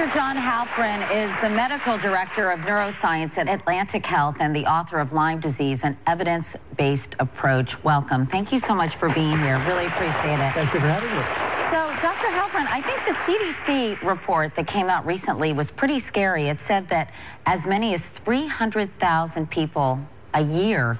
Dr. John Halperin is the medical director of neuroscience at Atlantic Health and the author of Lyme disease, an evidence-based approach. Welcome. Thank you so much for being here. Really appreciate it. Thank you for having me. So, Dr. Halperin, I think the CDC report that came out recently was pretty scary. It said that as many as 300,000 people a year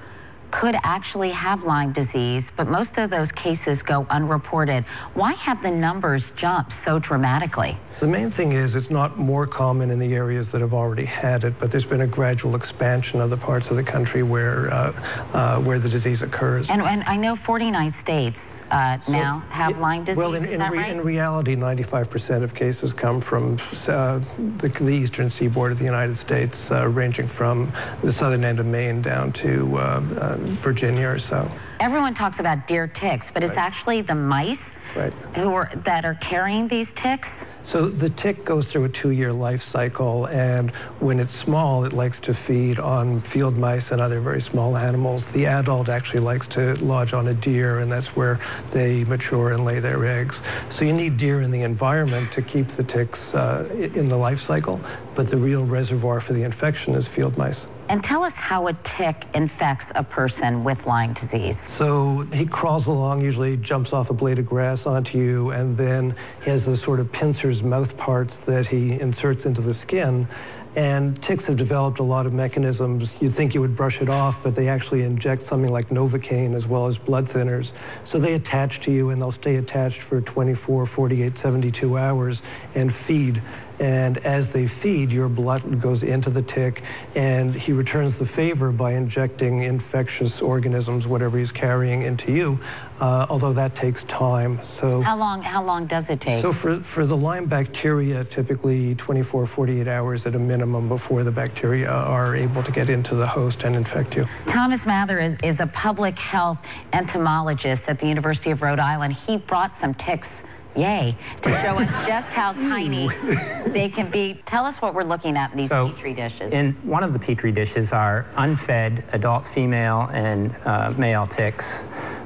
could actually have Lyme disease, but most of those cases go unreported. Why have the numbers jumped so dramatically? The main thing is it's not more common in the areas that have already had it, but there's been a gradual expansion of the parts of the country where uh, uh, where the disease occurs. And, and I know 49 states uh, so, now have Lyme disease. Well, in, in, re right? in reality, 95% of cases come from uh, the, the, eastern seaboard of the United States, uh, ranging from the southern end of Maine down to uh, Virginia or so. Everyone talks about deer ticks, but it's right. actually the mice right. who are that are carrying these ticks. So the tick goes through a two-year life cycle, and when it's small, it likes to feed on field mice and other very small animals. The adult actually likes to lodge on a deer, and that's where they mature and lay their eggs. So you need deer in the environment to keep the ticks uh, in the life cycle, but the real reservoir for the infection is field mice. And tell us how a tick infects a person with Lyme disease. So he crawls along, usually jumps off a blade of grass onto you, and then he has those sort of pincer's mouth parts that he inserts into the skin. And ticks have developed a lot of mechanisms. You'd think you would brush it off, but they actually inject something like Novocaine as well as blood thinners. So they attach to you and they'll stay attached for 24, 48, 72 hours and feed. And as they feed, your blood goes into the tick, and he returns the favor by injecting infectious organisms, whatever he's carrying, into you. Uh, although that takes time. So how long? How long does it take? So for for the Lyme bacteria, typically 24, 48 hours at a minimum before the bacteria are able to get into the host and infect you. Thomas Mather is is a public health entomologist at the University of Rhode Island. He brought some ticks Yay, to show us just how tiny they can be. Tell us what we're looking at in these so Petri dishes. In one of the Petri dishes are unfed adult female and uh, male ticks.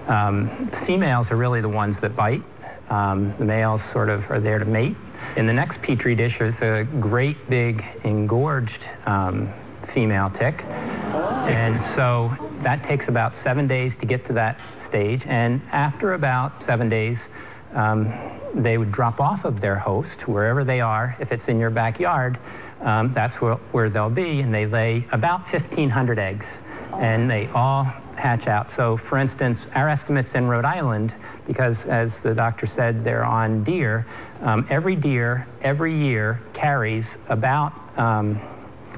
Um, the females are really the ones that bite. Um, the males sort of are there to mate. In the next Petri dish is a great big engorged um, female tick. And so that takes about seven days to get to that stage. And after about seven days, um, they would drop off of their host wherever they are. If it's in your backyard, um, that's where, where they'll be, and they lay about 1,500 eggs, and they all hatch out. So, for instance, our estimates in Rhode Island, because as the doctor said, they're on deer, um, every deer every year carries about um,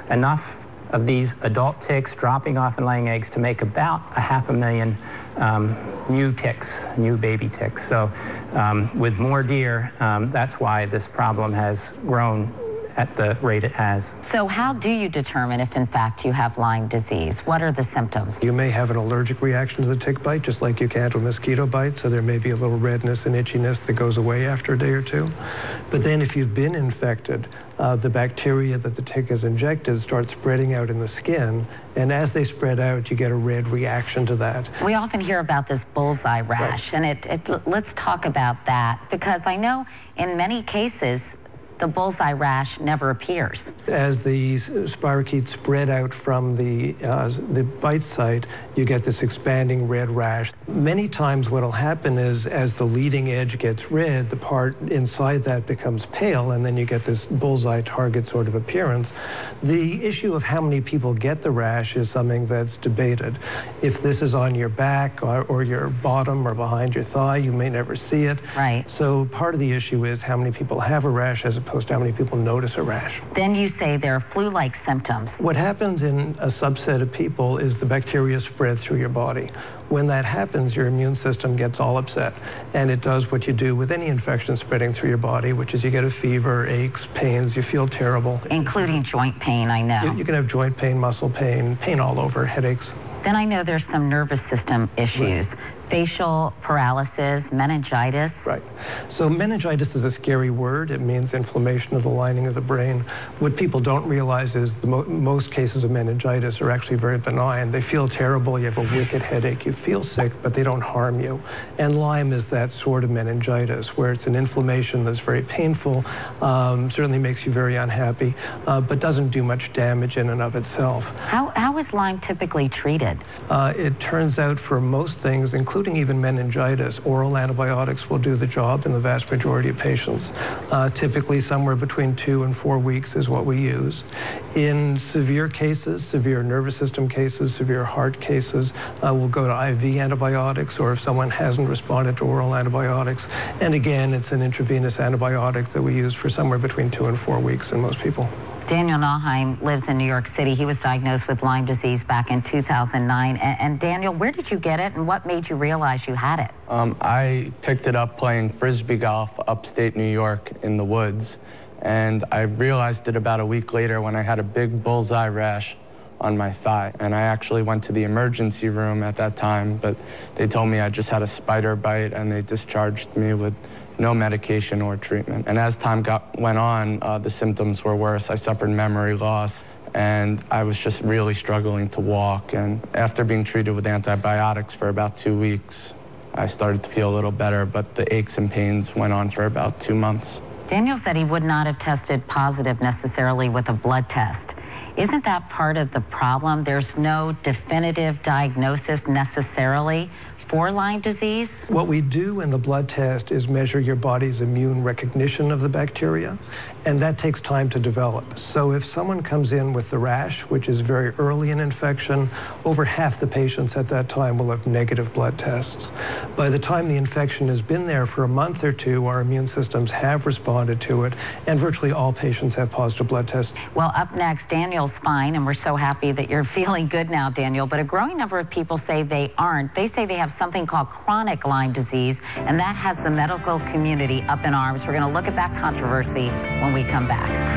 enough of these adult ticks dropping off and laying eggs to make about a half a million um, new ticks, new baby ticks. So um, with more deer, um, that's why this problem has grown at the rate it has. So how do you determine if in fact you have Lyme disease? What are the symptoms? You may have an allergic reaction to the tick bite, just like you can to a mosquito bite, so there may be a little redness and itchiness that goes away after a day or two. But then if you've been infected, uh, the bacteria that the tick has injected start spreading out in the skin, and as they spread out, you get a red reaction to that. We often hear about this bullseye rash, right. and it, it, let's talk about that, because I know in many cases, the bullseye rash never appears. As the spirochetes spread out from the, uh, the bite site, you get this expanding red rash. Many times what will happen is as the leading edge gets red, the part inside that becomes pale, and then you get this bullseye target sort of appearance. The issue of how many people get the rash is something that's debated. If this is on your back or, or your bottom or behind your thigh, you may never see it. Right. So part of the issue is how many people have a rash as opposed to how many people notice a rash. Then you say there are flu-like symptoms. What happens in a subset of people is the bacteria spread through your body. When that happens, your immune system gets all upset. And it does what you do with any infection spreading through your body, which is you get a fever, aches, pains, you feel terrible. Including joint pain, I know. You, you can have joint pain, muscle pain, pain all over, headaches. Then I know there's some nervous system issues. Right. Facial paralysis, meningitis. Right. So meningitis is a scary word. It means inflammation of the lining of the brain. What people don't realize is the mo most cases of meningitis are actually very benign. They feel terrible. You have a wicked headache. You feel sick, but they don't harm you. And Lyme is that sort of meningitis, where it's an inflammation that's very painful, um, certainly makes you very unhappy, uh, but doesn't do much damage in and of itself. How, how is Lyme typically treated? Uh, it turns out for most things, including including even meningitis, oral antibiotics will do the job in the vast majority of patients. Uh, typically somewhere between two and four weeks is what we use. In severe cases, severe nervous system cases, severe heart cases, uh, we'll go to IV antibiotics or if someone hasn't responded to oral antibiotics. And again, it's an intravenous antibiotic that we use for somewhere between two and four weeks in most people. Daniel Nauheim lives in New York City. He was diagnosed with Lyme disease back in 2009. And, and Daniel, where did you get it and what made you realize you had it? Um, I picked it up playing frisbee golf upstate New York in the woods. And I realized it about a week later when I had a big bullseye rash on my thigh. And I actually went to the emergency room at that time, but they told me I just had a spider bite and they discharged me with no medication or treatment. And as time got, went on, uh, the symptoms were worse. I suffered memory loss, and I was just really struggling to walk. And after being treated with antibiotics for about two weeks, I started to feel a little better, but the aches and pains went on for about two months. Daniel said he would not have tested positive necessarily with a blood test. Isn't that part of the problem? There's no definitive diagnosis necessarily for Lyme disease? What we do in the blood test is measure your body's immune recognition of the bacteria and that takes time to develop. So if someone comes in with the rash, which is very early in infection, over half the patients at that time will have negative blood tests. By the time the infection has been there for a month or two, our immune systems have responded to it, and virtually all patients have positive blood tests. Well, up next, Daniel's fine, and we're so happy that you're feeling good now, Daniel, but a growing number of people say they aren't. They say they have something called chronic Lyme disease, and that has the medical community up in arms. We're going to look at that controversy when we we come back.